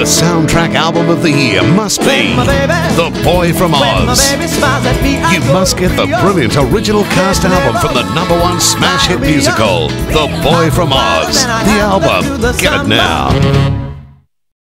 The soundtrack album of the year must be The Boy from Oz. You must get the brilliant original cast album from the number one smash hit musical, The Boy from Oz. The album. Get it now.